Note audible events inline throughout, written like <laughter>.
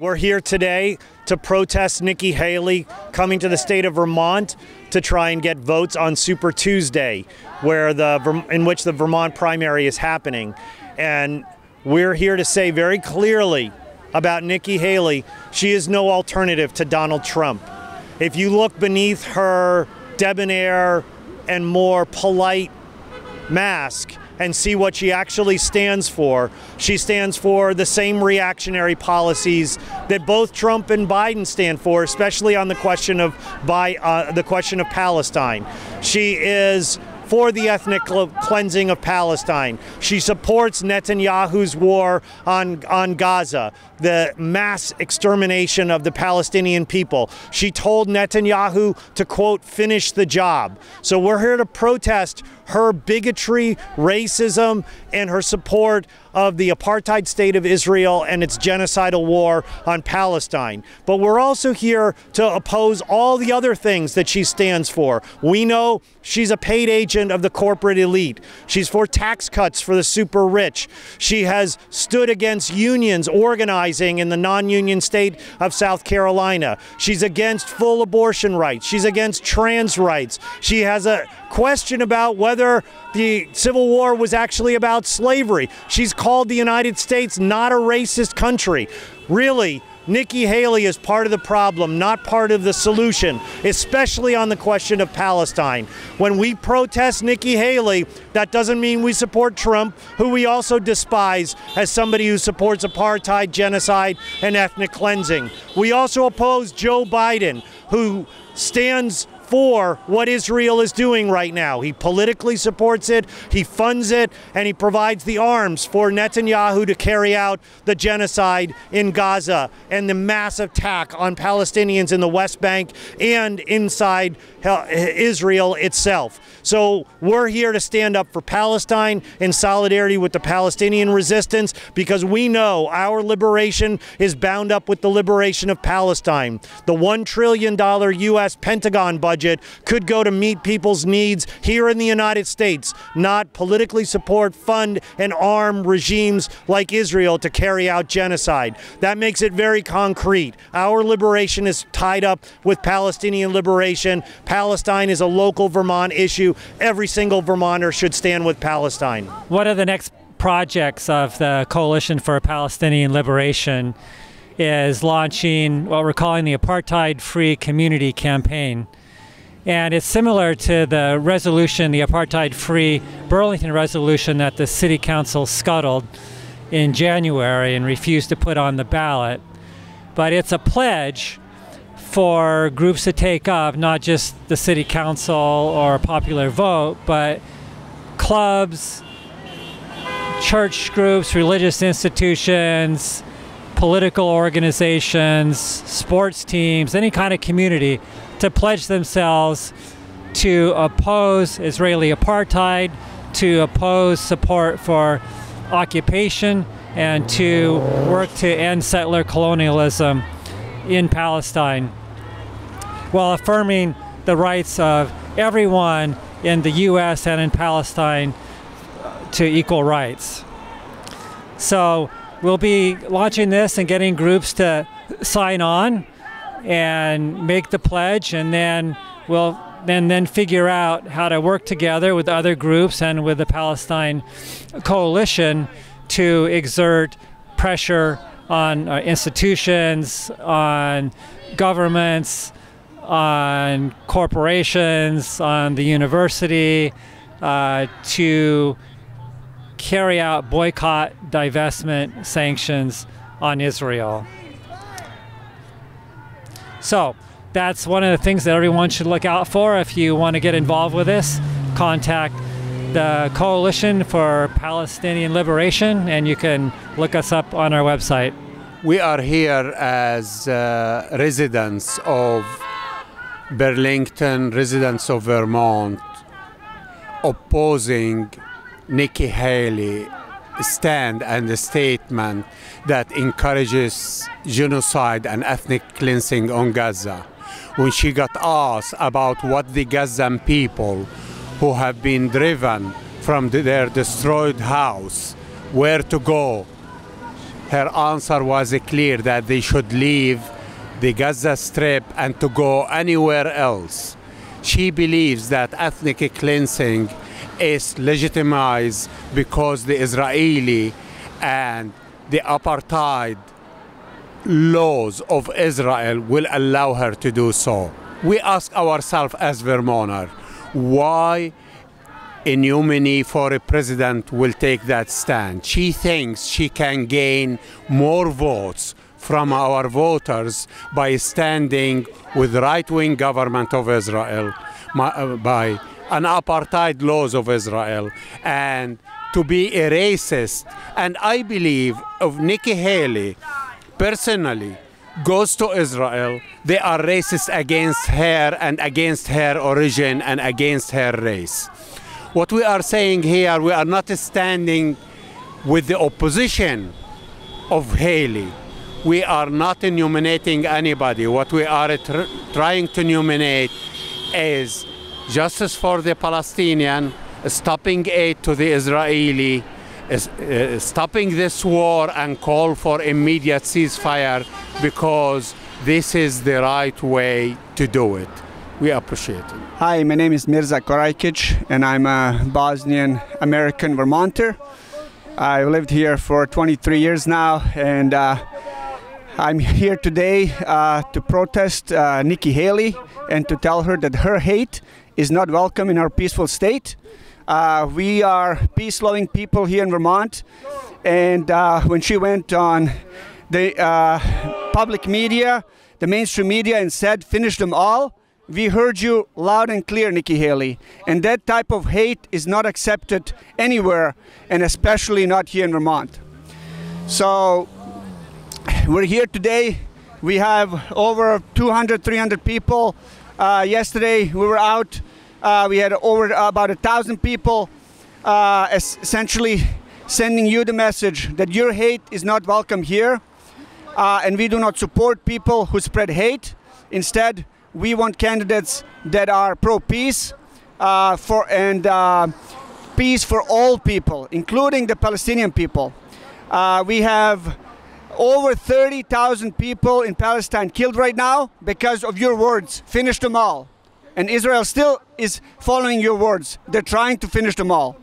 We're here today to protest Nikki Haley coming to the state of Vermont to try and get votes on Super Tuesday, where the in which the Vermont primary is happening. And we're here to say very clearly about Nikki Haley, she is no alternative to Donald Trump. If you look beneath her debonair and more polite mask, and see what she actually stands for. She stands for the same reactionary policies that both Trump and Biden stand for, especially on the question of by uh, the question of Palestine. She is for the ethnic cleansing of Palestine. She supports Netanyahu's war on, on Gaza, the mass extermination of the Palestinian people. She told Netanyahu to, quote, finish the job. So we're here to protest her bigotry, racism, and her support of the apartheid state of Israel and its genocidal war on Palestine. But we're also here to oppose all the other things that she stands for. We know she's a paid agent of the corporate elite. She's for tax cuts for the super rich. She has stood against unions organizing in the non union state of South Carolina. She's against full abortion rights. She's against trans rights. She has a question about whether the Civil War was actually about slavery. She's called the United States not a racist country. Really, Nikki Haley is part of the problem, not part of the solution, especially on the question of Palestine. When we protest Nikki Haley, that doesn't mean we support Trump, who we also despise as somebody who supports apartheid, genocide, and ethnic cleansing. We also oppose Joe Biden, who stands for what Israel is doing right now. He politically supports it, he funds it, and he provides the arms for Netanyahu to carry out the genocide in Gaza and the mass attack on Palestinians in the West Bank and inside Israel itself. So we're here to stand up for Palestine in solidarity with the Palestinian resistance because we know our liberation is bound up with the liberation of Palestine. The $1 trillion U.S. Pentagon budget could go to meet people's needs here in the United States, not politically support, fund, and arm regimes like Israel to carry out genocide. That makes it very concrete. Our liberation is tied up with Palestinian liberation. Palestine is a local Vermont issue. Every single Vermonter should stand with Palestine. What are the next projects of the Coalition for Palestinian Liberation? Is launching what we're calling the Apartheid Free Community Campaign. And it's similar to the resolution, the apartheid free Burlington resolution that the city council scuttled in January and refused to put on the ballot. But it's a pledge for groups to take up, not just the city council or a popular vote, but clubs, church groups, religious institutions, political organizations, sports teams, any kind of community to pledge themselves to oppose Israeli apartheid, to oppose support for occupation, and to work to end settler colonialism in Palestine while affirming the rights of everyone in the U.S. and in Palestine to equal rights. So we'll be launching this and getting groups to sign on and make the pledge, and then we'll then then figure out how to work together with other groups and with the Palestine coalition to exert pressure on uh, institutions, on governments, on corporations, on the university uh, to carry out boycott, divestment sanctions on Israel. So that's one of the things that everyone should look out for. If you want to get involved with this, contact the Coalition for Palestinian Liberation, and you can look us up on our website. We are here as uh, residents of Burlington, residents of Vermont, opposing Nikki Haley stand and the statement that encourages genocide and ethnic cleansing on Gaza. When she got asked about what the Gazan people who have been driven from their destroyed house, where to go, her answer was clear that they should leave the Gaza Strip and to go anywhere else. She believes that ethnic cleansing is legitimized because the Israeli and the apartheid laws of Israel will allow her to do so. We ask ourselves as Vermonter, why a nominee for a president will take that stand. She thinks she can gain more votes from our voters by standing with right-wing government of Israel, uh, by an apartheid laws of Israel, and to be a racist. And I believe of Nikki Haley personally goes to Israel, they are racist against her and against her origin and against her race. What we are saying here, we are not standing with the opposition of Haley. We are not nominating anybody. What we are tr trying to nominate is justice for the Palestinian, stopping aid to the Israeli, uh, stopping this war and call for immediate ceasefire because this is the right way to do it. We appreciate it. Hi, my name is Mirza Korajkic, and I'm a Bosnian American Vermonter. I've lived here for 23 years now, and uh, I'm here today uh, to protest uh, Nikki Haley and to tell her that her hate is not welcome in our peaceful state. Uh, we are peace-loving people here in Vermont, and uh, when she went on the uh, public media, the mainstream media, and said, finish them all, we heard you loud and clear, Nikki Haley. And that type of hate is not accepted anywhere, and especially not here in Vermont. So we're here today. We have over 200, 300 people. Uh, yesterday we were out. Uh, we had over uh, about a thousand people uh, essentially sending you the message that your hate is not welcome here. Uh, and we do not support people who spread hate. Instead, we want candidates that are pro-peace uh, for and uh, peace for all people, including the Palestinian people. We have over 30,000 people in Palestine killed right now because of your words. Finish them all. And Israel still is following your words. They're trying to finish them all.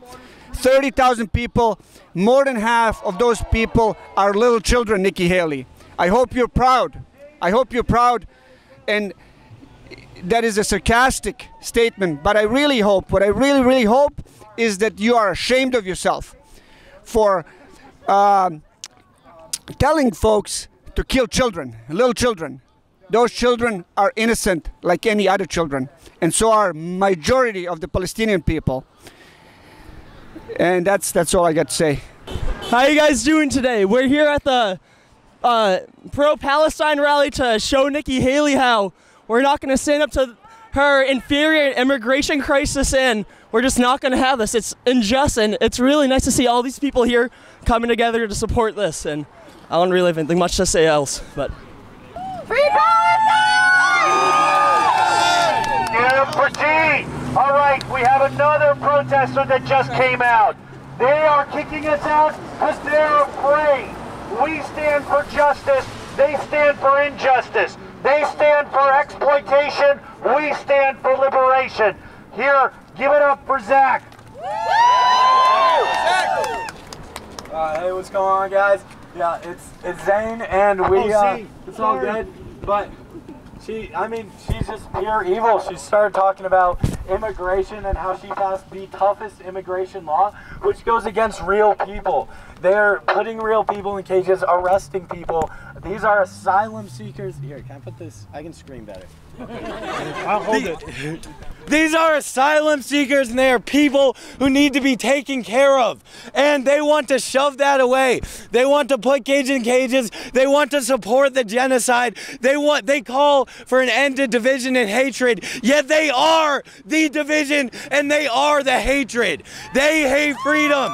30,000 people, more than half of those people are little children, Nikki Haley. I hope you're proud. I hope you're proud. And that is a sarcastic statement, but I really hope, what I really, really hope is that you are ashamed of yourself for um, telling folks to kill children, little children. Those children are innocent like any other children, and so are majority of the Palestinian people. And that's that's all I got to say. How you guys doing today? We're here at the uh, pro-Palestine rally to show Nikki Haley how we're not going to stand up to her inferior immigration crisis and we're just not going to have this. It's unjust and it's really nice to see all these people here coming together to support this. And I don't really have anything much to say else, but. Proceed. All right, we have another protester that just came out. They are kicking us out because they're afraid. We stand for justice. They stand for injustice. They stand for exploitation. We stand for liberation. Here, give it up for Zach. Uh, hey, what's going on, guys? Yeah, it's it's Zane, and we oh, uh, it's all good. But she, I mean, she's just pure evil. She started talking about immigration and how she passed the toughest immigration law, which goes against real people. They're putting real people in cages, arresting people. These are asylum seekers. Here, can I put this? I can scream better. <laughs> I'll hold it. <laughs> These are asylum seekers and they are people who need to be taken care of. And they want to shove that away. They want to put cages in cages. They want to support the genocide. They want they call for an end to division and hatred. Yet they are the division and they are the hatred. They hate freedom.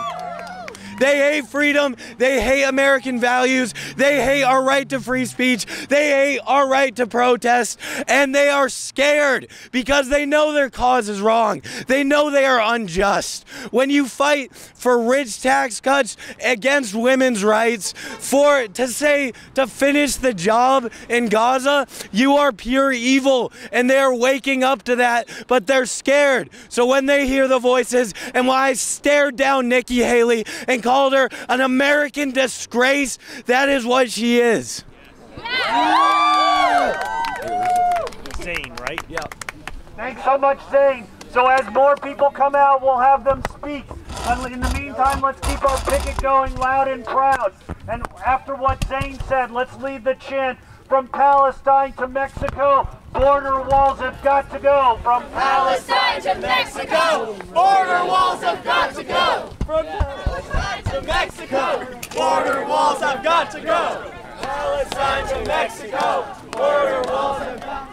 They hate freedom. They hate American values. They hate our right to free speech. They hate our right to protest. And they are scared because they know their cause is wrong. They know they are unjust. When you fight for rich tax cuts against women's rights, for to say to finish the job in Gaza, you are pure evil. And they are waking up to that, but they're scared. So when they hear the voices, and why I stared down Nikki Haley and called her an American disgrace, that is what she is. Zane, right? Yep. Thanks so much, Zane. So as more people come out, we'll have them speak. And in the meantime, let's keep our picket going loud and proud. And after what Zane said, let's lead the chant from Palestine to Mexico. Border walls have got to go. From Palestine to Mexico, border walls have got to go. From Palestine to Mexico, border walls I've got to go. Palestine to Mexico, border walls have got to go.